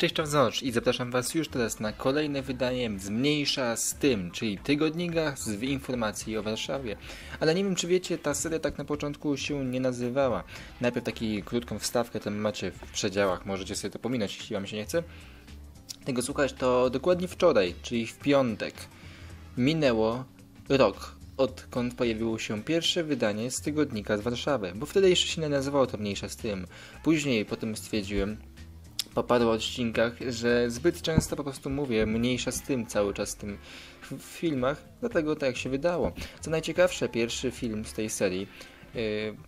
Cześć Czawzocz i zapraszam Was już teraz na kolejne wydanie Zmniejsza z tym, czyli tygodnika z informacji o Warszawie. Ale nie wiem czy wiecie, ta seria tak na początku się nie nazywała. Najpierw taki krótką wstawkę tam macie w przedziałach, możecie sobie to pominąć, jeśli Wam się nie chce. Tego słuchać to dokładnie wczoraj, czyli w piątek. Minęło rok odkąd pojawiło się pierwsze wydanie z tygodnika z Warszawy, bo wtedy jeszcze się nie nazywało to mniejsza z tym. Później potem stwierdziłem, po paru odcinkach, że zbyt często po prostu mówię mniejsza z tym cały czas tym w filmach, dlatego tak się wydało. Co najciekawsze, pierwszy film z tej serii yy,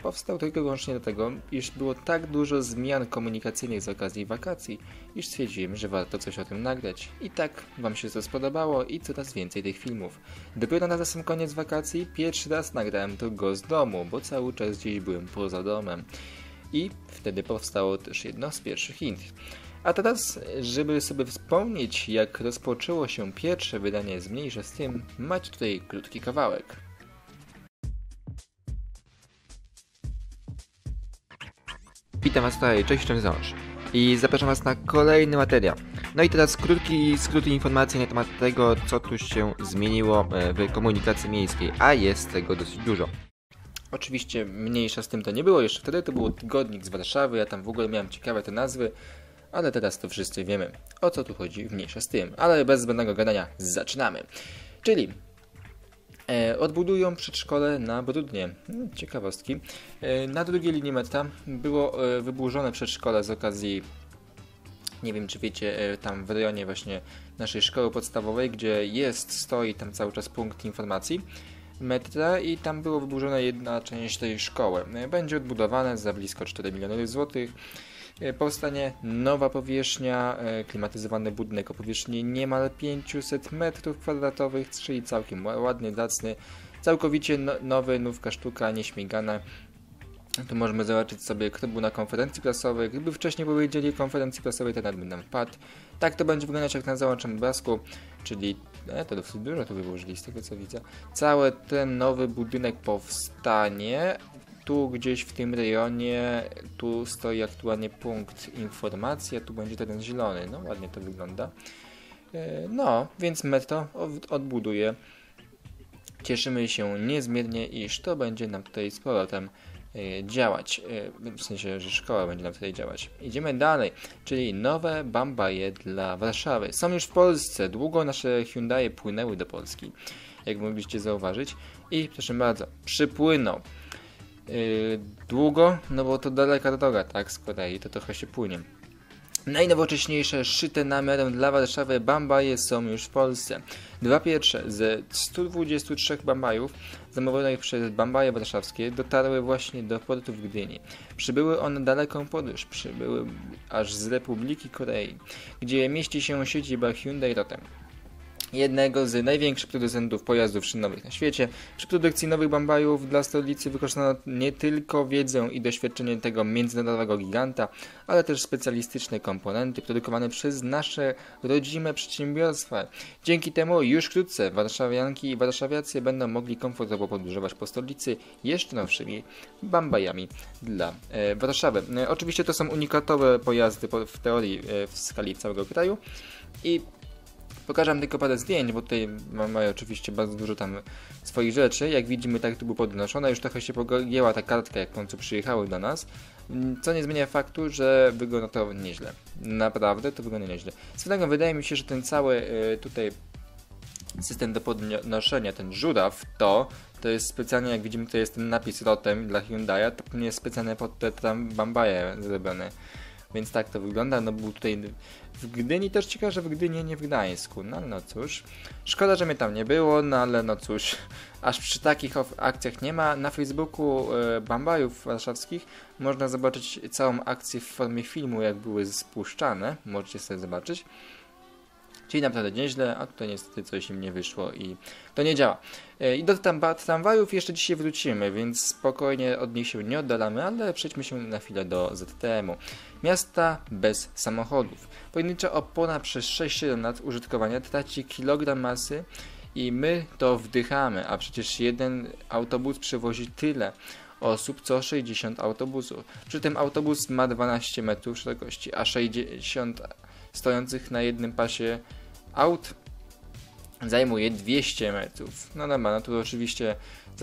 powstał tylko i wyłącznie dlatego, iż było tak dużo zmian komunikacyjnych z okazji wakacji, iż stwierdziłem, że warto coś o tym nagrać. I tak Wam się to spodobało i coraz więcej tych filmów. Dopiero na sam koniec wakacji pierwszy raz nagrałem to go z domu, bo cały czas gdzieś byłem poza domem. I wtedy powstało też jedno z pierwszych hint. A teraz, żeby sobie wspomnieć, jak rozpoczęło się pierwsze wydanie Zmniejsza z tym, macie tutaj krótki kawałek. Witam Was tutaj, cześć Czemząż i zapraszam Was na kolejny materiał. No i teraz krótki skrót informacji na temat tego, co tu się zmieniło e, w komunikacji miejskiej, a jest tego dosyć dużo. Oczywiście mniejsza z tym to nie było jeszcze wtedy, to był tygodnik z Warszawy, ja tam w ogóle miałem ciekawe te nazwy, ale teraz to wszyscy wiemy, o co tu chodzi, mniejsza z tym. Ale bez zbędnego gadania zaczynamy. Czyli e, odbudują przedszkole na Brudnie. Hmm, ciekawostki. E, na drugiej linii metra było e, wyburzone przedszkole z okazji nie wiem czy wiecie, e, tam w rejonie właśnie naszej szkoły podstawowej, gdzie jest, stoi tam cały czas punkt informacji metra i tam było wyburzona jedna część tej szkoły. E, będzie odbudowane za blisko 4 miliony złotych. E, powstanie nowa powierzchnia, klimatyzowany budynek o powierzchni niemal 500 metrów kwadratowych, czyli całkiem ładny, zacny, całkowicie no, nowy, nówka sztuka, nieśmigana. Tu możemy zobaczyć sobie, kto był na konferencji prasowej. Gdyby wcześniej powiedzieli konferencji prasowej, ten admin nam wpadł. Tak to będzie wyglądać jak na załączonym obrazku, czyli e, to dosyć dużo tu wyłożyli z tego co widzę. Cały ten nowy budynek powstanie. Tu gdzieś w tym rejonie, tu stoi aktualnie punkt informacji, a tu będzie ten zielony. No ładnie to wygląda. E, no, więc metro odbuduje. Cieszymy się niezmiernie, iż to będzie nam tutaj z powrotem E, działać, e, w sensie, że szkoła będzie nam tutaj działać. Idziemy dalej, czyli nowe Bambaje dla Warszawy. Są już w Polsce, długo nasze Hyundai płynęły do Polski, jak mogliście zauważyć i proszę bardzo, przypłyną. Yy, długo, no bo to daleka droga, tak, z Korei, to trochę się płynie. Najnowocześniejsze szyte namiarem dla Warszawy Bambaje są już w Polsce. Dwa pierwsze ze 123 Bambajów zamówionych przez Bambaje warszawskie dotarły właśnie do portu w Gdyni. Przybyły one daleką podróż, przybyły aż z Republiki Korei, gdzie mieści się siedziba Hyundai Rotem jednego z największych producentów pojazdów szynowych na świecie. Przy produkcji nowych bambajów dla stolicy wykorzystano nie tylko wiedzę i doświadczenie tego międzynarodowego giganta, ale też specjalistyczne komponenty produkowane przez nasze rodzime przedsiębiorstwa. Dzięki temu już wkrótce warszawianki i warszawiacy będą mogli komfortowo podróżować po stolicy jeszcze nowszymi bambajami dla e, Warszawy. E, oczywiście to są unikatowe pojazdy po, w teorii e, w skali całego kraju i Pokażę tylko parę zdjęć, bo tutaj mamy oczywiście bardzo dużo tam swoich rzeczy. Jak widzimy, tak tu było podnoszone. Już trochę się pogięła ta kartka, jak w końcu przyjechały do nas. Co nie zmienia faktu, że wygląda to nieźle. Naprawdę to wygląda nieźle. Swoją wydaje mi się, że ten cały y, tutaj system do podnoszenia, ten żuraw, to to jest specjalnie, jak widzimy, to jest ten napis rotem dla Hyundai'a, to nie jest specjalnie pod te tam bambaje zrobione. Więc tak to wygląda. No był tutaj w Gdyni, też ciekawe, że w Gdyni, nie w Gdańsku. No no cóż. Szkoda, że mnie tam nie było, no ale no cóż. Aż przy takich akcjach nie ma. Na Facebooku e, Bambajów warszawskich można zobaczyć całą akcję w formie filmu, jak były spuszczane. Możecie sobie zobaczyć. Czyli naprawdę nieźle, a tutaj niestety coś im nie wyszło i to nie działa. E, I do tramwajów jeszcze dzisiaj wrócimy, więc spokojnie od nich się nie oddalamy, ale przejdźmy się na chwilę do ZTM-u. Miasta bez samochodów. Pojedyncza opona przez 6-7 lat użytkowania traci kilogram masy i my to wdychamy, a przecież jeden autobus przewozi tyle. osób co 60 autobusów. Przy tym autobus ma 12 metrów szerokości, a 60 stojących na jednym pasie aut zajmuje 200 metrów. No dobra, no tu oczywiście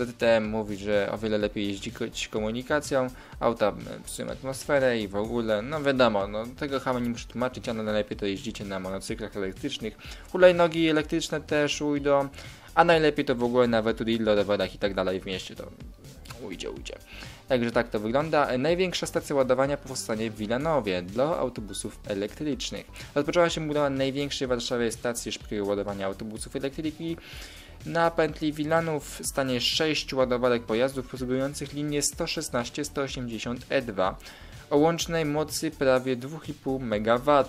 ZTM mówi, że o wiele lepiej jeździć komunikacją, auta psują atmosferę i w ogóle, no wiadomo, no tego chyba nie muszę tłumaczyć, ale najlepiej to jeździcie na monocyklach elektrycznych. Hulajnogi elektryczne też ujdą, a najlepiej to w ogóle nawet tu dildo, rowerach i tak dalej w mieście to ujdzie, ujdzie. Także tak to wygląda. Największa stacja ładowania powstanie w Wilanowie dla autobusów elektrycznych. Rozpoczęła się budowa największej w Warszawie stacji szybkiego ładowania autobusów elektryki. Na pętli Wilanów stanie 6 ładowarek pojazdów posługujących linię 116-180 E2 o łącznej mocy prawie 2,5 MW.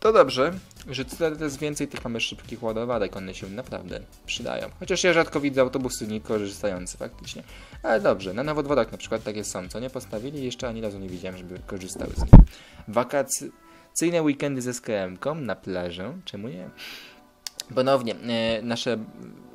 To dobrze, że coraz więcej tych mamy szybkich ładowarek, one się naprawdę przydają. Chociaż ja rzadko widzę autobusy nie korzystające faktycznie. Ale dobrze, na nowodworach na przykład takie są, co nie postawili jeszcze ani razu nie widziałem, żeby korzystały z nich. Wakacyjne weekendy ze SKM-ką na plażę, czemu nie? Ponownie, e, nasze,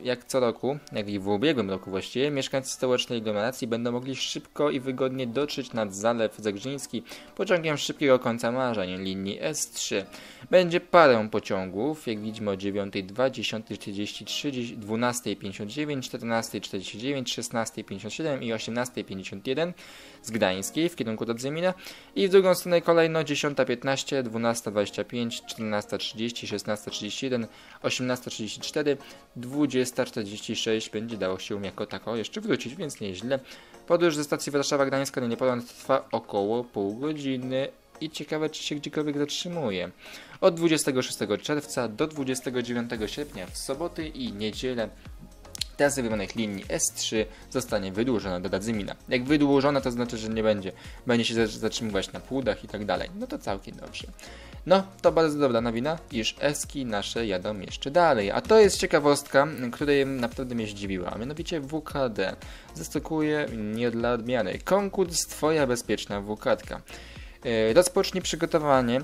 jak co roku, jak i w ubiegłym roku właściwie, mieszkańcy stołecznej aglomeracji będą mogli szybko i wygodnie dotrzeć nad Zalew Zagrzyński pociągiem szybkiego końca marzeń linii S3. Będzie parę pociągów, jak widzimy o 9.02, 10.43, 12.59, 14.49, 16.57 i 18.51 z Gdańskiej w kierunku do Zemina i w drugą stronę kolejno 10.15, 12.25, 14.30, 16.31, 18.34, 20.46 będzie dało się jako tako jeszcze wrócić, więc nieźle. Podróż ze stacji Warszawa-Gdańska do Niepoland trwa około pół godziny i ciekawe czy się gdziekolwiek zatrzymuje. Od 26 czerwca do 29 sierpnia w soboty i niedzielę Trasa wybranych linii S3 zostanie wydłużona do Dadzymina. Jak wydłużona to znaczy, że nie będzie. Będzie się zatrzymywać na płudach i tak dalej. No to całkiem dobrze. No, to bardzo dobra nowina, iż eski nasze jadą jeszcze dalej. A to jest ciekawostka, której naprawdę mnie zdziwiła. A mianowicie WKD zastosuje nie dla odmiany konkurs Twoja bezpieczna WKDka. Yy, rozpocznij przygotowanie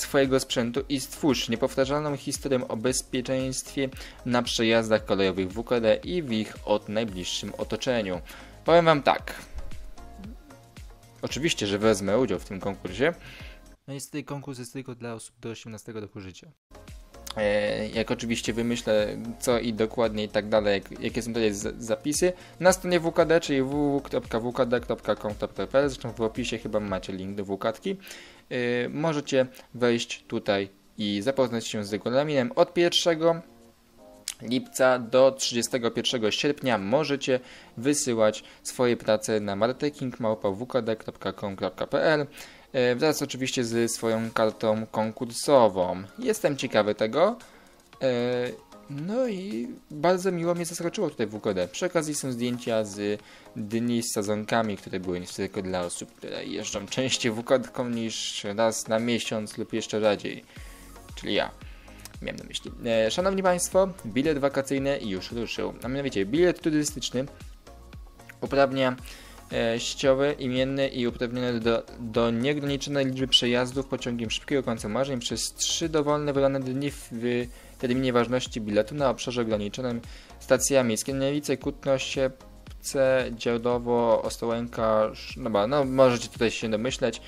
swojego sprzętu i stwórz niepowtarzalną historię o bezpieczeństwie na przejazdach kolejowych WKD i w ich od najbliższym otoczeniu. Powiem Wam tak. Oczywiście, że wezmę udział w tym konkursie. No niestety konkurs jest tylko dla osób do 18 roku życia. E, jak oczywiście wymyślę co i dokładnie i tak dalej, jak, jakie są tutaj zapisy, na stronie WKD, czyli www.wkd.com.pl, zresztą w opisie chyba macie link do WKDki, yy, możecie wejść tutaj i zapoznać się z regulaminem. Od 1 lipca do 31 sierpnia możecie wysyłać swoje prace na marketingmałpa.wkd.com.pl E, wraz oczywiście z swoją kartą konkursową. Jestem ciekawy tego. E, no i bardzo miło mnie zaskoczyło tutaj WKD. Przy okazji są zdjęcia z dni z sezonkami, które były niestety tylko dla osób, które jeżdżą częściej WKD niż raz na miesiąc lub jeszcze rzadziej. Czyli ja. Miałem na myśli. E, szanowni Państwo, bilet wakacyjny już ruszył. A mianowicie bilet turystyczny uprawnia e, sieciowy, imienny i uprawniony do, do nieograniczonej liczby przejazdów pociągiem szybkiego końca marzeń przez trzy dowolne wydane dni w, w terminie ważności biletu na obszarze ograniczonym stacjami Skierniewice, Kutno, Siepce, Działdowo, Ostołęka, no, no możecie tutaj się domyśleć.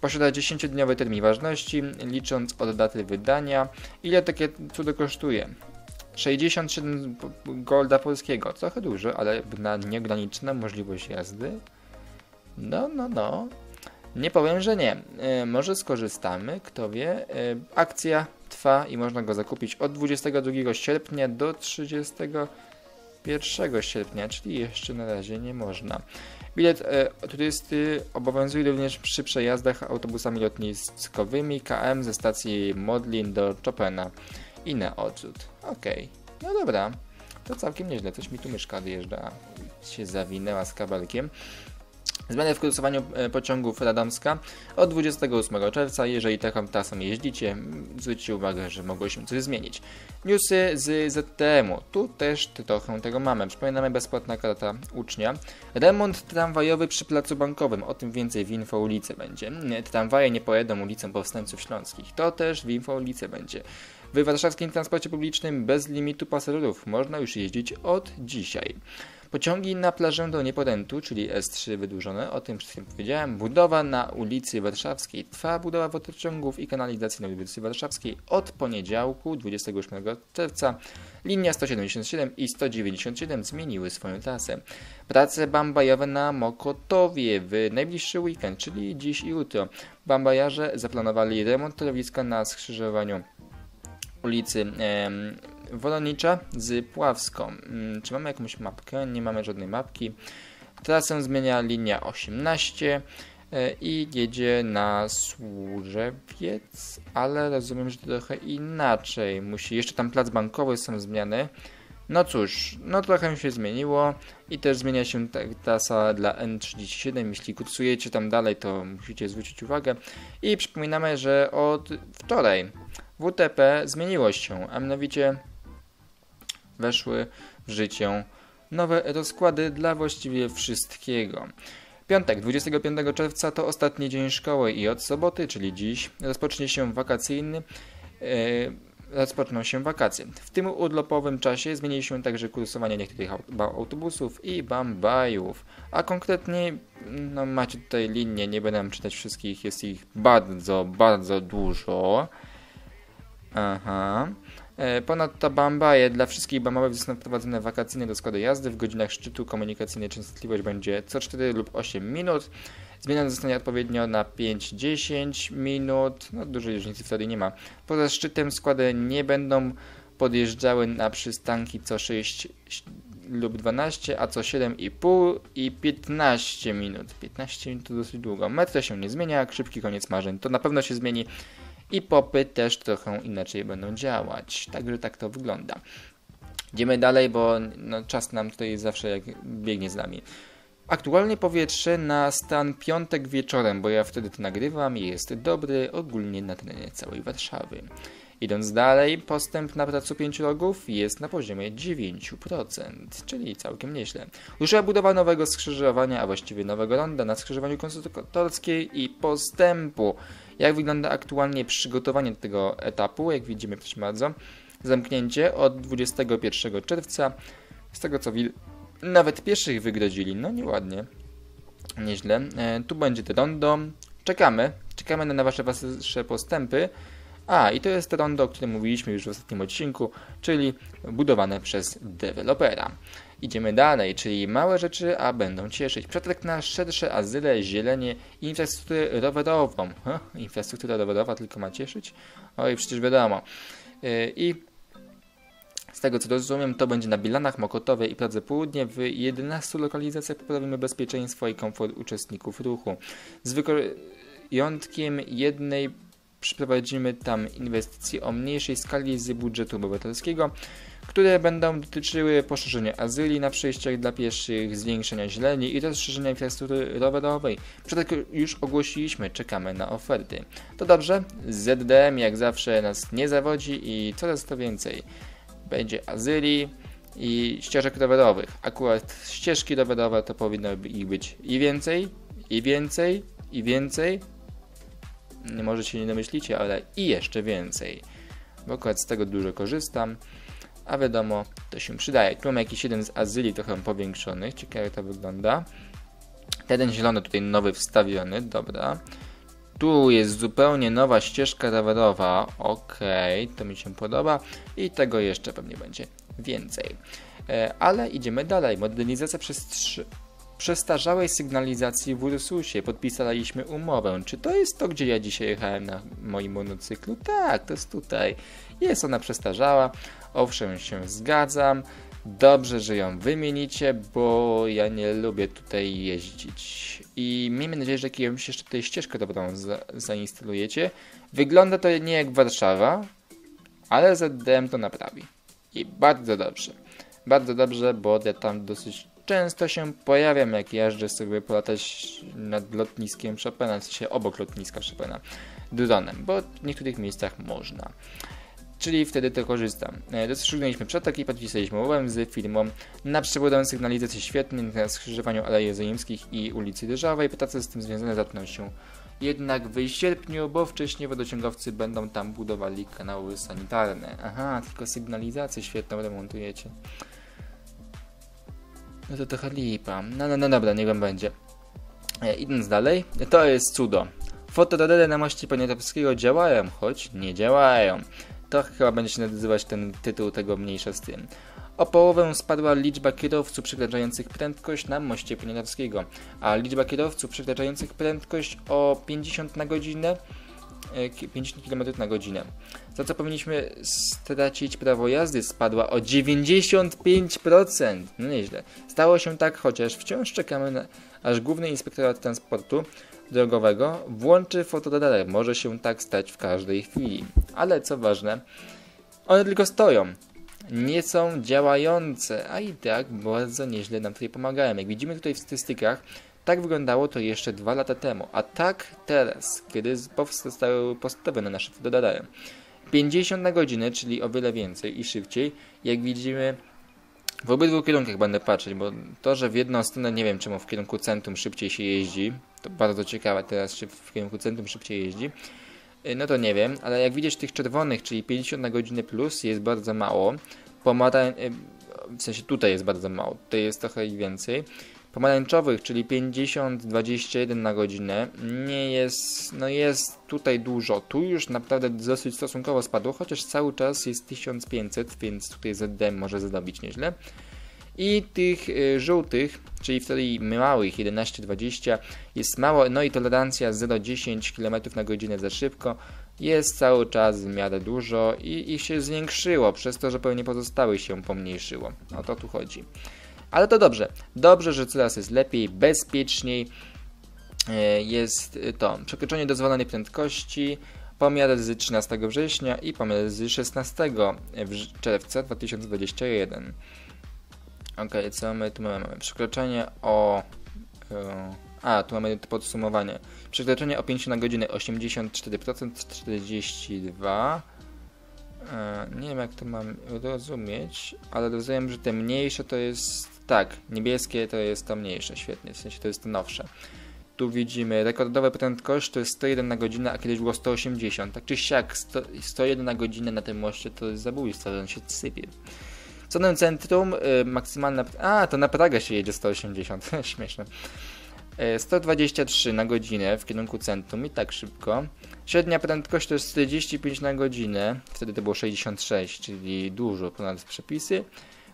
Posiada 10-dniowy termin ważności, licząc od daty wydania. Ile takie cudo kosztuje? 67 golda polskiego, trochę dużo, ale na nieograniczoną możliwość jazdy. No, no, no. Nie powiem, że nie. E, może skorzystamy, kto wie. E, akcja trwa i można go zakupić od 22 sierpnia do 31 sierpnia, czyli jeszcze na razie nie można. Bilet e, turysty obowiązuje również przy przejazdach autobusami lotniskowymi KM ze stacji Modlin do Chopina i na odrzut. Okej, okay. no dobra, to całkiem nieźle, coś mi tu myszka odjeżdża, się zawinęła z kabelkiem. Zmiany w kursowaniu e, pociągów Radomska od 28 czerwca. Jeżeli taką trasą jeździcie, zwróćcie uwagę, że mogło się coś zmienić. Newsy z ZTM-u. Tu też trochę tego mamy. Przypominamy bezpłatna karta ucznia. Remont tramwajowy przy placu bankowym. O tym więcej w Info ulicy będzie. Tramwaje nie pojedą ulicą powstańców śląskich. To też w Info ulicy będzie. W warszawskim transporcie publicznym bez limitu pasażerów można już jeździć od dzisiaj. Pociągi na plażę do Niepodentu, czyli S3 wydłużone, o tym chwilą powiedziałem. Budowa na ulicy Warszawskiej. Trwa budowa wodociągów i kanalizacji na ulicy Warszawskiej od poniedziałku 28 czerwca. Linia 177 i 197 zmieniły swoją trasę. Prace bambajowe na Mokotowie w najbliższy weekend, czyli dziś i jutro. Bambajarze zaplanowali remont torowiska na skrzyżowaniu ulicy em, Wolonicza z Pławską. Mm, Czy mamy jakąś mapkę? Nie mamy żadnej mapki. Trasę zmienia linia 18 e, i jedzie na Służewiec, ale rozumiem, że trochę inaczej. Musi jeszcze tam plac bankowy są zmiany. No cóż, no trochę się zmieniło i też zmienia się trasa dla N37. Jeśli kursujecie tam dalej, to musicie zwrócić uwagę. I przypominamy, że od wczoraj WTP zmieniło się, a mianowicie weszły w życie nowe rozkłady dla właściwie wszystkiego. Piątek, 25 czerwca to ostatni dzień szkoły i od soboty, czyli dziś, rozpocznie się wakacyjny. e, rozpoczną się wakacje. W tym urlopowym czasie zmieni się także kursowanie niektórych autobusów i bambajów. A konkretnie, no macie tutaj linie, nie będę czytać wszystkich, jest ich bardzo, bardzo dużo. Aha. E, Ponadto bambaje dla wszystkich bambajew zostaną wprowadzone wakacyjne do składu jazdy. W godzinach szczytu komunikacyjnej częstotliwość będzie co 4 lub 8 minut. Zmieniona zostanie odpowiednio na 5-10 minut. No dużej różnicy wtedy nie ma. Poza szczytem składy nie będą podjeżdżały na przystanki co 6 lub 12, a co 7,5 i 15 minut. 15 minut to dosyć długo. Metro się nie zmienia, szybki koniec marzeń. To na pewno się zmieni i popy też trochę inaczej będą działać. Także tak to wygląda. Idziemy dalej, bo no, czas nam tutaj zawsze jak biegnie z nami. Aktualnie powietrze na stan piątek wieczorem, bo ja wtedy to nagrywam jest dobry ogólnie na terenie całej Warszawy. Idąc dalej, postęp na placu pięciu rogów jest na poziomie 9%, czyli całkiem nieźle. Ruszyła budowa nowego skrzyżowania, a właściwie nowego ronda na skrzyżowaniu konstruktorskiej i postępu. Jak wygląda aktualnie przygotowanie do tego etapu? Jak widzimy, proszę bardzo, zamknięcie od 21 czerwca. Z tego co nawet pieszych wygrodzili. No nieładnie. Nieźle. E, tu będzie to rondo. Czekamy. Czekamy na wasze, wasze postępy. A, i to jest rondo, o którym mówiliśmy już w ostatnim odcinku, czyli budowane przez dewelopera. Idziemy dalej, czyli małe rzeczy, a będą cieszyć. Przetarg na szersze azyle, zielenie i infrastrukturę rowerową. Huh? Infrastruktura rowerowa tylko ma cieszyć? Oj, przecież wiadomo. Yy, I z tego co rozumiem, to będzie na Bilanach, Mokotowie i Pradze Południe. W 11 lokalizacjach poprawimy bezpieczeństwo i komfort uczestników ruchu. Z wyjątkiem jednej przeprowadzimy tam inwestycje o mniejszej skali z budżetu obywatelskiego, które będą dotyczyły poszerzenia azyli na przejściach dla pieszych, zwiększenia zieleni i rozszerzenia infrastruktury rowerowej. Przetarg już ogłosiliśmy, czekamy na oferty. To dobrze, ZDM jak zawsze nas nie zawodzi i coraz to więcej. Będzie azyli i ścieżek rowerowych. Akurat ścieżki rowerowe to powinno ich być i więcej, i więcej, i więcej. Nie może się nie domyślicie, ale i jeszcze więcej. Bo akurat z tego dużo korzystam. A wiadomo, to się przydaje. Tu mamy jakiś jeden z azyli trochę powiększonych. Ciekawe jak to wygląda. Ten zielony tutaj nowy wstawiony, dobra. Tu jest zupełnie nowa ścieżka rowerowa. Okej, to mi się podoba. I tego jeszcze pewnie będzie więcej. E, ale idziemy dalej. Modernizacja przez przestarzałej sygnalizacji w Ursusie. Podpisaliśmy umowę. Czy to jest to, gdzie ja dzisiaj jechałem na moim monocyklu? Tak, to jest tutaj. Jest ona przestarzała. Owszem, się zgadzam. Dobrze, że ją wymienicie, bo ja nie lubię tutaj jeździć. I miejmy nadzieję, że jakąś jeszcze tutaj ścieżkę dobrą za zainstalujecie. Wygląda to nie jak Warszawa, ale ZDM to naprawi. I bardzo dobrze. Bardzo dobrze, bo ja tam dosyć często się pojawiam, jak jeżdżę sobie polatać nad lotniskiem Chopina, w sensie obok lotniska Chopina, dronem, bo w niektórych miejscach można. Czyli wtedy to korzystam. E, Rozstrzygnęliśmy przetarg i podpisaliśmy umowę z firmą na przebudowę sygnalizacji świetnej na skrzyżowaniu Alei i ulicy Dyżowej. Prace z tym związane zaczną się jednak w sierpniu, bo wcześniej wodociągowcy będą tam budowali kanały sanitarne. Aha, tylko sygnalizację świetną remontujecie. No to trochę lipa. No, no, no dobra, niech wam będzie. E, idąc dalej, to jest cudo. Fotoradary na moście Poniatowskiego działają, choć nie działają. To chyba będzie się nazywać ten tytuł tego mniejsza z tym. O połowę spadła liczba kierowców przekraczających prędkość na moście Poniatowskiego, a liczba kierowców przekraczających prędkość o 50 na godzinę 50 km na godzinę. Za co powinniśmy stracić prawo jazdy spadła o 95%. No nieźle. Stało się tak, chociaż wciąż czekamy na, aż Główny Inspektorat Transportu Drogowego włączy fotoradar. Może się tak stać w każdej chwili. Ale co ważne, one tylko stoją. Nie są działające, a i tak bardzo nieźle nam tutaj pomagają. Jak widzimy tutaj w statystykach, tak wyglądało to jeszcze dwa lata temu, a tak teraz, kiedy zostały postawione nasze fotoradary. 50 na godzinę, czyli o wiele więcej i szybciej. Jak widzimy, w obydwu kierunkach będę patrzeć, bo to, że w jedną stronę nie wiem czemu w kierunku centrum szybciej się jeździ, to bardzo ciekawe, teraz się w kierunku centrum szybciej jeździ, y, no to nie wiem, ale jak widzisz tych czerwonych, czyli 50 na godzinę plus jest bardzo mało, pomarań... Y, w sensie tutaj jest bardzo mało, tutaj jest trochę więcej, pomarańczowych, czyli 50-21 na godzinę, nie jest, no jest tutaj dużo. Tu już naprawdę dosyć stosunkowo spadło, chociaż cały czas jest 1500, więc tutaj ZDM może zadobić nieźle. I tych y, żółtych, czyli wtedy małych 11-20 jest mało, no i tolerancja 0,10 km na godzinę za szybko jest cały czas w miarę dużo i, i się zwiększyło, przez to, że pewnie pozostałych się pomniejszyło. O to tu chodzi. Ale to dobrze. Dobrze, że coraz jest lepiej, bezpieczniej. E, jest to przekroczenie dozwolonej prędkości, pomiar z 13 września i pomiar z 16 czerwca 2021. Ok, co my tu mamy? Przekroczenie o... E, a, tu mamy podsumowanie. Przekroczenie o 5 na godzinę 84%, 42%. E, nie wiem jak to mam rozumieć, ale rozumiem, że te mniejsze to jest tak, niebieskie to jest to mniejsze, świetnie, w sensie to jest to nowsze. Tu widzimy rekordowe prędkość to jest 101 na godzinę, a kiedyś było 180. Tak czy siak, 100, 101 na godzinę na tym moście to jest zabójstwo, on się sypie. W samym centrum y, maksymalna... A, to na Pragę się jedzie 180, śmieszne. 123 y, na godzinę w kierunku centrum i tak szybko. Średnia prędkość to jest 45 na godzinę, wtedy to było 66, czyli dużo ponad przepisy.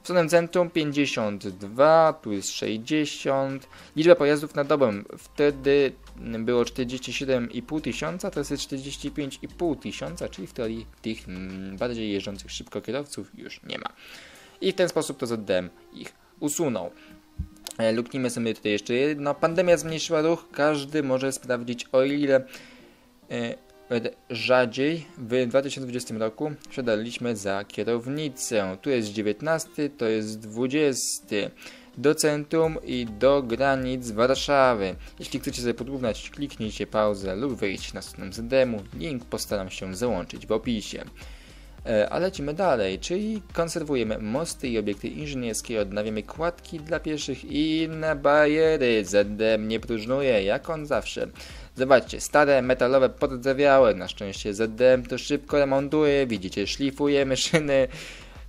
Samym centrum 52, tu jest 60. Liczba pojazdów na dobę wtedy było 47,5 tysiąca, teraz jest 45,5 tysiąca, czyli w teorii tych mm, bardziej jeżdżących szybko kierowców już nie ma. I w ten sposób to ZDM ich usunął. E, luknijmy sobie tutaj jeszcze jedno. Pandemia zmniejszyła ruch, każdy może sprawdzić o ile e, rzadziej w 2020 roku wsiadaliśmy za kierownicę. Tu jest 19, to jest 20. Do centrum i do granic Warszawy. Jeśli chcecie sobie podrównać, kliknijcie pauzę lub wejdź na stronę ZDM-u. Link postaram się załączyć w opisie. E, a lecimy dalej, czyli konserwujemy mosty i obiekty inżynierskie, odnawiamy kładki dla pieszych i inne bariery. ZDM nie próżnuje, jak on zawsze. Zobaczcie, stare metalowe podrzewiałe, na szczęście ZDM to szybko remontuje, widzicie, szlifujemy szyny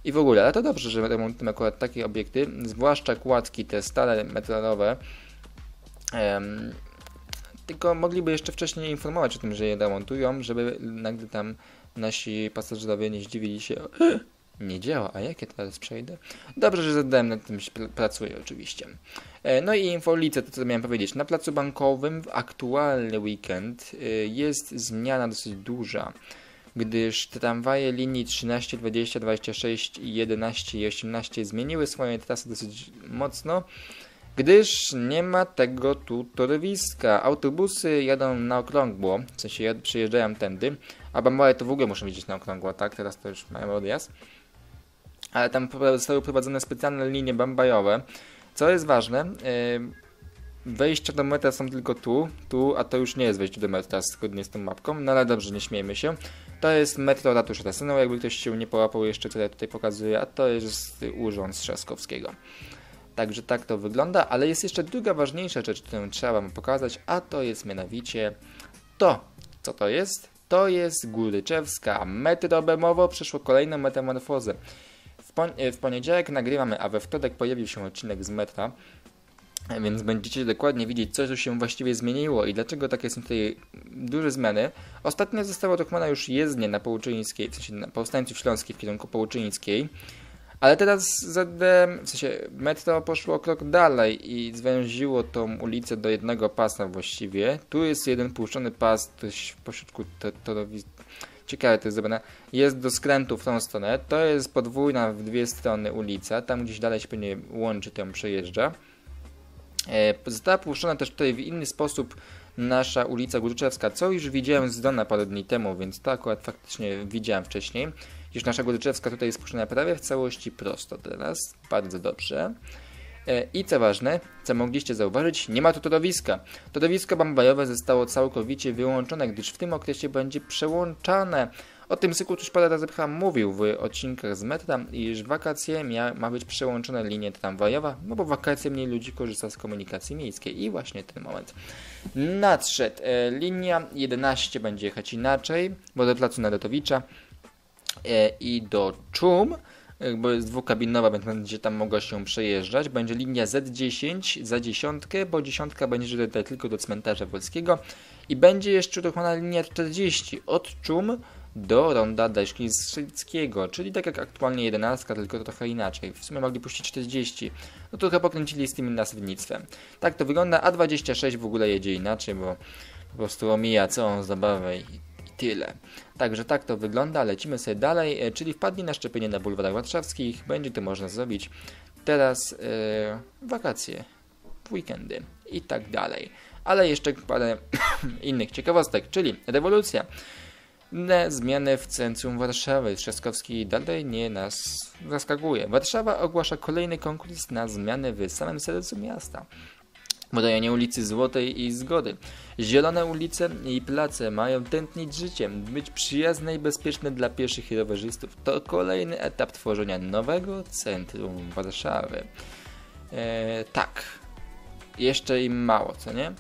i w ogóle, ale to dobrze, że remontujemy akurat takie obiekty, zwłaszcza kładki te stare metalowe. Um, tylko mogliby jeszcze wcześniej informować o tym, że je remontują, żeby nagle tam nasi pasażerowie nie zdziwili się. Nie działa, a jakie teraz przejdę? Dobrze, że ZDM nad tym pracuje oczywiście. E, no i infolice, to co miałem powiedzieć. Na placu bankowym w aktualny weekend e, jest zmiana dosyć duża, gdyż tramwaje linii 13, 20, 26, 11 i 18 zmieniły swoje trasy dosyć mocno, gdyż nie ma tego tu torowiska. Autobusy jadą na okrągło, w sensie przyjeżdżają tędy, a bambory to w ogóle muszą jeździć na okrągło, tak? Teraz to już mają odjazd. Ale tam zostały prowadzone specjalne linie bambajowe, co jest ważne, wejścia do metra są tylko tu, tu, a to już nie jest wejście do metra zgodnie z tą mapką, no ale dobrze, nie śmiejmy się. To jest metro Ratusz Rasyną, jakby ktoś się nie połapał jeszcze, ja tutaj pokazuję, a to jest urząd Trzaskowskiego. Także tak to wygląda, ale jest jeszcze druga ważniejsza rzecz, którą trzeba wam pokazać, a to jest mianowicie to. Co to jest? To jest Góryczewska. Metro Bemowo przeszło kolejną metamorfozę pon- e, w poniedziałek nagrywamy, a we wtorek pojawił się odcinek z metra. Więc będziecie dokładnie widzieć, co się właściwie zmieniło i dlaczego takie są tutaj duże zmiany. Ostatnio została dokonana już jezdnia na Połuczyńskiej, w sensie na Powstańców Śląskich w kierunku Połuczyńskiej. Ale teraz ZD, w sensie metro poszło krok dalej i zwęziło tą ulicę do jednego pasa właściwie. Tu jest jeden puszczony pas, ktoś pośrodku to, torowisk. Ciekawe to jest zrobione. Jest do skrętu w tą stronę. To jest podwójna w dwie strony ulica. Tam gdzieś dalej się pewnie łączy, ją przejeżdża. E, Została puszczona też tutaj w inny sposób nasza ulica Górczewska, co już widziałem z Dona parę dni temu, więc to akurat faktycznie widziałem wcześniej. Już nasza Górczewska tutaj jest puszczona prawie w całości prosto teraz. Bardzo dobrze. E, I co ważne, co mogliście zauważyć, nie ma tu torowiska. Torowisko bambajowe zostało całkowicie wyłączone, gdyż w tym okresie będzie przełączane. O tym cyklu już parę razy mówił w odcinkach z metra, iż w wakacje mia, ma być przełączona linia tramwajowa, no bo w wakacje mniej ludzi korzysta z komunikacji miejskiej i właśnie ten moment nadszedł. E, linia 11 będzie jechać inaczej, bo do placu Narodowicza i do Czum, e, bo jest dwukabinowa, więc będzie tam mogła się przejeżdżać. Będzie linia Z10 za dziesiątkę, bo dziesiątka będzie tutaj tylko do cmentarza wolskiego i będzie jeszcze uruchomiona linia 40 od Czum do ronda Deszkińskiego, czyli tak jak aktualnie 11, tylko trochę inaczej. W sumie mogli puścić 40. No trochę pokręcili z tym nazewnictwem. Tak to wygląda, a 26 w ogóle jedzie inaczej, bo po prostu omija całą zabawę i tyle. Także tak to wygląda, lecimy sobie dalej, e, czyli wpadnie na szczepienie na bulwarach warszawskich, będzie to można zrobić teraz e, wakacje, weekendy i tak dalej. Ale jeszcze parę innych ciekawostek, czyli rewolucja. Inne zmiany w centrum Warszawy. Trzaskowski dalej nie nas zaskakuje. Warszawa ogłasza kolejny konkurs na zmiany w samym sercu miasta. W ulicy Złotej i Zgody. Zielone ulice i place mają tętnić życiem, być przyjazne i bezpieczne dla pieszych i rowerzystów. To kolejny etap tworzenia nowego centrum Warszawy. Eee, tak, jeszcze im mało, co nie?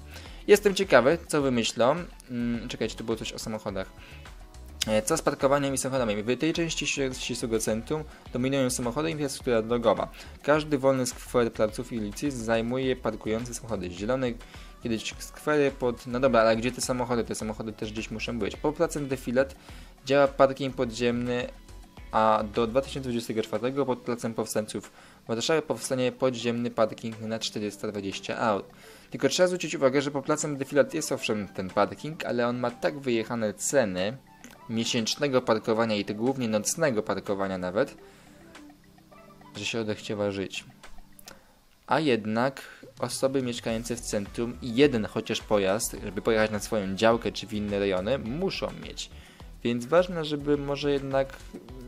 Jestem ciekawy, co wymyślą. Hmm, czekajcie, tu było coś o samochodach. E, Co z parkowaniem i samochodami? W tej części ścisłego centrum dominują samochody i infrastruktura drogowa. Każdy wolny skwer placów i ulicy zajmuje parkujące samochody. Zielone kiedyś skwery pod... No dobra, ale gdzie te samochody? Te samochody też gdzieś muszą być. Po placem Defilet działa parking podziemny, a do 2024 pod placem powstańców w Warszawie powstanie podziemny parking na 420 aut. Tylko trzeba zwrócić uwagę, że po placem Defilet jest owszem ten parking, ale on ma tak wyjechane ceny, miesięcznego parkowania i to głównie nocnego parkowania nawet, że się odechciewa żyć. A jednak osoby mieszkające w centrum i jeden chociaż pojazd, żeby pojechać na swoją działkę czy w inne rejony, muszą mieć. Więc ważne, żeby może jednak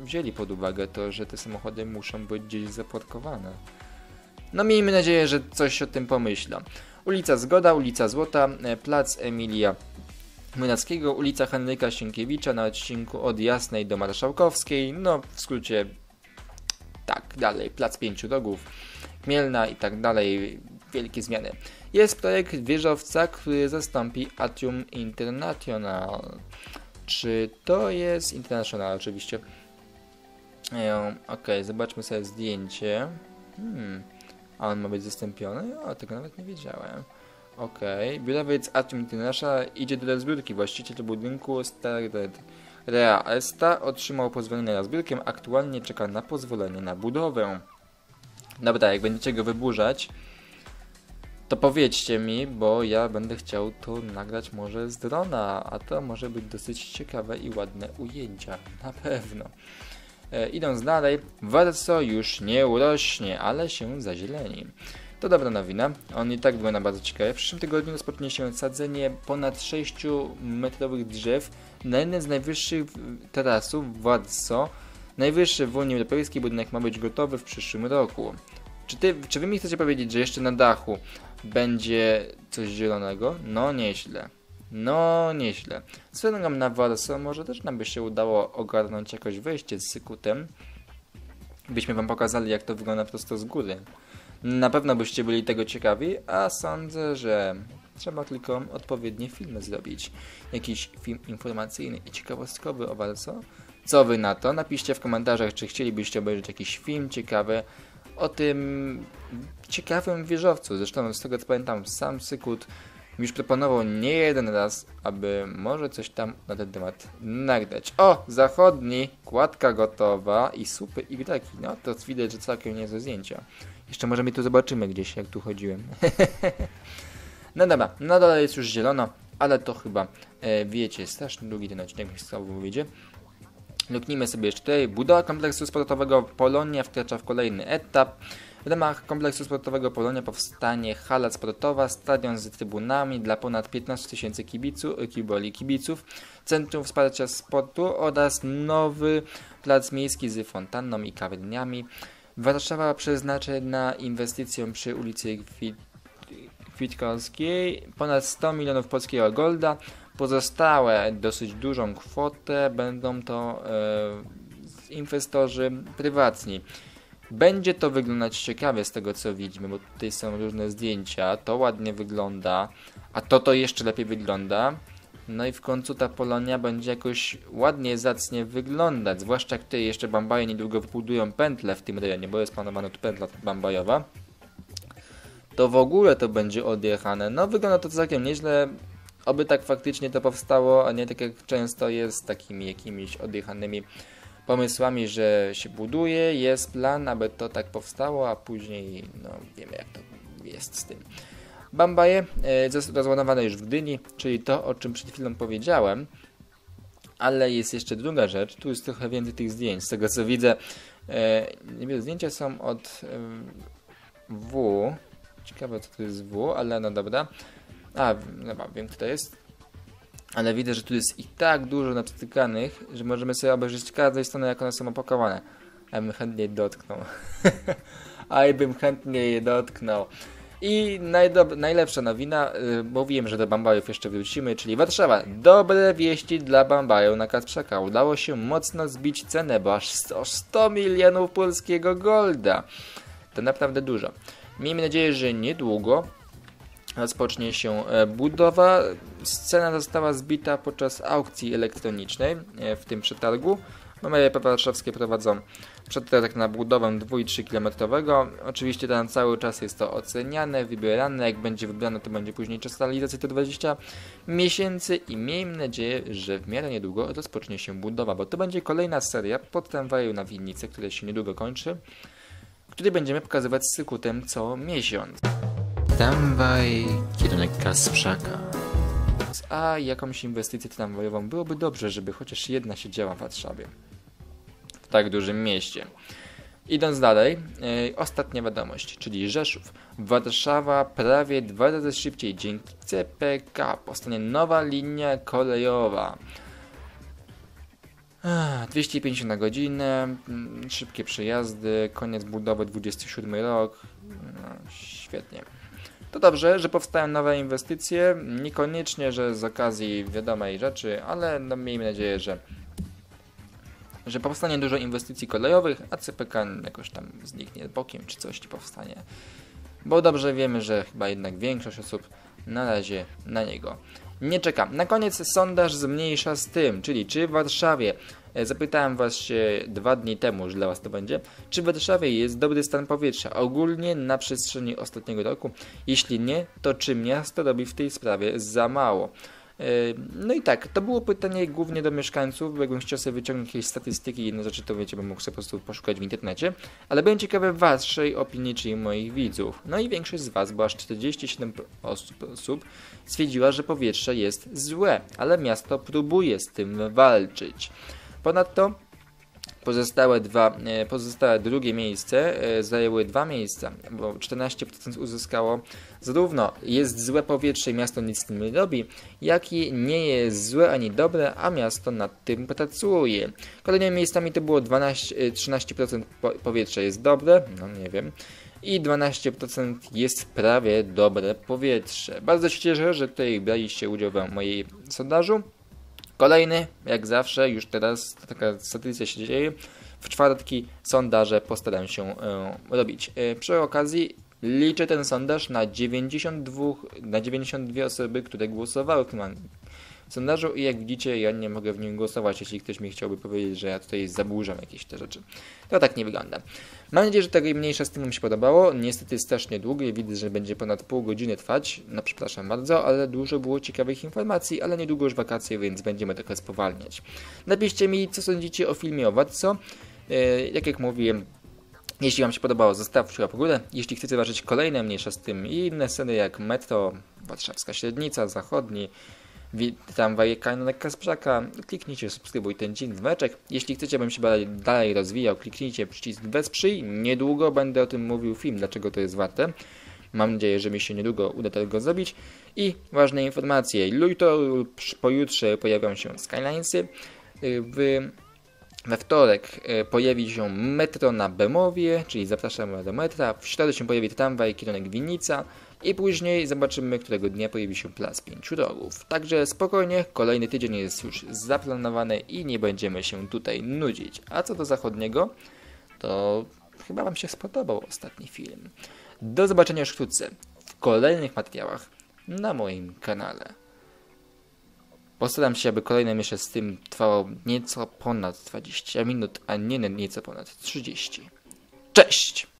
wzięli pod uwagę to, że te samochody muszą być gdzieś zaparkowane. No miejmy nadzieję, że coś o tym pomyślą. Ulica Zgoda, ulica Złota, e, plac Emilia Młynackiego, ulica Henryka Sienkiewicza na odcinku od Jasnej do Marszałkowskiej, no w skrócie tak dalej, plac Pięciu Rogów, Mielna i tak dalej, wielkie zmiany. Jest projekt wieżowca, który zastąpi Atrium International. Czy to jest International oczywiście? E, ok, zobaczmy sobie zdjęcie. Hmm. A on ma być zastąpiony? O, tego nawet nie wiedziałem. Okej, okay. biurowiec Atom International idzie do rozbiórki. Właściciel budynku Starred Rea Esta otrzymał pozwolenie na zbiórkę, aktualnie czeka na pozwolenie na budowę. Dobra, jak będziecie go wyburzać, to powiedzcie mi, bo ja będę chciał to nagrać może z drona, a to może być dosyć ciekawe i ładne ujęcia, na pewno. E, idąc dalej, Warso już nie urośnie, ale się zazieleni. To dobra nowina, on i tak wygląda bardzo ciekawie. W przyszłym tygodniu rozpocznie się sadzenie ponad 6 metrowych drzew na jednym z najwyższych tarasów w Warso. Najwyższy w Unii Europejskiej budynek ma być gotowy w przyszłym roku. Czy, ty, czy wy mi chcecie powiedzieć, że jeszcze na dachu będzie coś zielonego? No nieźle. No nieźle. Swoją na Warso może też nam by się udało ogarnąć jakoś wejście z Sykutem. Byśmy wam pokazali jak to wygląda prosto z góry. Na pewno byście byli tego ciekawi, a sądzę, że trzeba tylko odpowiednie filmy zrobić. Jakiś film informacyjny i ciekawostkowy o Warso Co wy na to? Napiszcie w komentarzach, czy chcielibyście obejrzeć jakiś film ciekawy o tym ciekawym wieżowcu. Zresztą z tego co pamiętam, sam Sykut już proponował nie jeden raz, aby może coś tam na ten temat nagrać. O, zachodni, kładka gotowa i supy i graki. No to widać, że całkiem niezłe zdjęcia. Jeszcze może mi tu zobaczymy gdzieś, jak tu chodziłem. no dobra, na dole jest już zielono, ale to chyba e, wiecie, strasznie długi ten odcinek, jak słowo wyjdzie. Luknijmy sobie jeszcze tutaj. Budowa kompleksu sportowego Polonia wkracza w kolejny etap. W ramach kompleksu sportowego Polonia powstanie hala sportowa, stadion z trybunami dla ponad 15 tysięcy kibiców, kiboli kibiców, centrum wsparcia sportu oraz nowy plac miejski z fontanną i kawiarniami. Warszawa przeznaczy na inwestycję przy ulicy Kwit Kwitkowskiej ponad 100 milionów polskiego golda. Pozostałe dosyć dużą kwotę będą to e, inwestorzy prywatni. Będzie to wyglądać ciekawie z tego co widzimy, bo tutaj są różne zdjęcia, to ładnie wygląda, a to to jeszcze lepiej wygląda. No i w końcu ta Polonia będzie jakoś ładnie, zacnie wyglądać, zwłaszcza tutaj jeszcze Bambaje niedługo wybudują pętlę w tym rejonie, bo jest planowana tu pętla bambajowa. To w ogóle to będzie odjechane. No wygląda to całkiem nieźle, oby tak faktycznie to powstało, a nie tak jak często jest takimi jakimiś odjechanymi pomysłami, że się buduje, jest plan, aby to tak powstało, a później no wiemy jak to jest z tym. Bambaje e, rozładowane już w Gdyni, czyli to, o czym przed chwilą powiedziałem. Ale jest jeszcze druga rzecz, tu jest trochę więcej tych zdjęć. Z tego co widzę, e, zdjęcia są od W. Ciekawe co to jest W, ale no dobra. A, no, wiem kto to jest ale widzę, że tu jest ich tak dużo napotykanych, że możemy sobie obejrzeć każdej strony, jak one są opakowane. Ja bym chętnie dotknął. A bym chętnie je dotknął. I najlepsza nowina, yy, mówiłem, że do Bambajów jeszcze wrócimy, czyli Warszawa. Dobre wieści dla Bambaju na Kasprzaka. Udało się mocno zbić cenę, bo aż 100, 100 milionów polskiego golda. To naprawdę dużo. Miejmy nadzieję, że niedługo rozpocznie się e, budowa. Scena została zbita podczas aukcji elektronicznej e, w tym przetargu. MMP Warszawskie prowadzą przetarg na budowę 2 3 km. Oczywiście tam cały czas jest to oceniane, wybierane. Jak będzie wybrane, to będzie później czas realizacji to 20 miesięcy i miejmy nadzieję, że w miarę niedługo rozpocznie się budowa, bo to będzie kolejna seria pod tramwaju na winnicy, która się niedługo kończy, który będziemy pokazywać z cykutem co miesiąc. Tramwaj, kierunek Kasprzaka. A jakąś inwestycję tramwajową byłoby dobrze, żeby chociaż jedna się działa w Warszawie. Tak dużym mieście. Idąc dalej, yy, ostatnia wiadomość, czyli Rzeszów. Warszawa prawie dwa razy szybciej dzięki CPK powstanie nowa linia kolejowa. 250 na godzinę, mm, szybkie przejazdy, koniec budowy 27 rok. No, świetnie. To dobrze, że powstają nowe inwestycje, niekoniecznie, że z okazji wiadomej rzeczy, ale no miejmy nadzieję, że że powstanie dużo inwestycji kolejowych, a CPK jakoś tam zniknie bokiem, czy coś powstanie. Bo dobrze wiemy, że chyba jednak większość osób na razie na niego nie czeka. Na koniec sondaż zmniejsza z tym, czyli czy w Warszawie E, zapytałem was się dwa dni temu, że dla was to będzie, czy w Warszawie jest dobry stan powietrza ogólnie na przestrzeni ostatniego roku? Jeśli nie, to czy miasto robi w tej sprawie za mało? No i tak, to było pytanie głównie do mieszkańców, bo jakbym chciał sobie wyciągnąć jakieś statystyki i inne rzeczy, to wiecie, bym mógł sobie po prostu poszukać w internecie, ale byłem ciekawy waszej opinii, czyli moich widzów. No i większość z was, bo aż 47 osób stwierdziła, że powietrze jest złe, ale miasto próbuje z tym walczyć. Ponadto pozostałe, dwa, e, pozostałe drugie miejsce e, zajęły dwa miejsca, bo 14% uzyskało zarówno jest złe powietrze i miasto nic z tym nie robi, jak i nie jest złe ani dobre, a miasto nad tym pracuje. Kolejnymi miejscami to było 12, 13% e, powietrza jest dobre, no nie wiem, i 12% jest prawie dobre powietrze. Bardzo się cieszę, że tutaj braliście udział w mojej sondażu. Kolejny, jak zawsze, już teraz taka statystyka się dzieje. W czwartki sondaże postaram się e, robić. E, przy okazji liczę ten sondaż na 92, na 92 osoby, które głosowały w tym, sondażu i jak widzicie, ja nie mogę w nim głosować, jeśli ktoś mi chciałby powiedzieć, że ja tutaj zaburzam jakieś te rzeczy. To tak nie wygląda. Mam nadzieję, że tego mniejsza z tym mi się podobało. Niestety jest strasznie długie, widzę, że będzie ponad pół godziny trwać. No przepraszam bardzo, ale dużo było ciekawych informacji, ale niedługo już wakacje, więc będziemy trochę spowalniać. Napiszcie mi, co sądzicie o filmie o Władco. Yy, jak jak mówiłem, jeśli Wam się podobało, zostawcie łapkę górę. Jeśli chcecie zobaczyć kolejne mniejsza z tym i inne sceny jak Metro, Warszawska Średnica, Zachodni, tam Wajekanek Kasprzaka, kliknijcie subskrybuj ten meczek. Jeśli chcecie, bym się dalej, dalej rozwijał, kliknijcie przycisk wesprzyj. Niedługo będę o tym mówił film, dlaczego to jest warte. Mam nadzieję, że mi się niedługo uda tego zrobić. I ważne informacje. Jutro, pojutrze pojawią się Skylinesy. W we wtorek e, pojawi się metro na Bemowie, czyli zapraszamy do metra. W środę się pojawi tramwaj kierunek Winnica i później zobaczymy, którego dnia pojawi się plac pięciu rogów. Także spokojnie, kolejny tydzień jest już zaplanowany i nie będziemy się tutaj nudzić. A co do zachodniego, to chyba Wam się spodobał ostatni film. Do zobaczenia już wkrótce w kolejnych materiałach na moim kanale. Postaram się, aby kolejne misze z tym trwało nieco ponad 20 minut, a nie nieco ponad 30. Cześć!